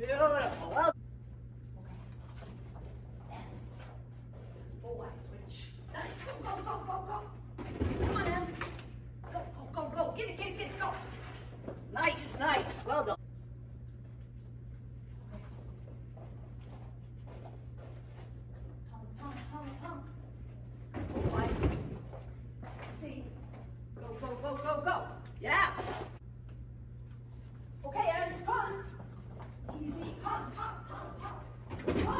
Beautiful. Okay. Hands. Oh, I switch. Nice. Go, go, go, go, go. Come on, hands. Go, go, go, go. Get it, get it, get it, go. Nice, nice. Well done. go, go, go, go. Oh!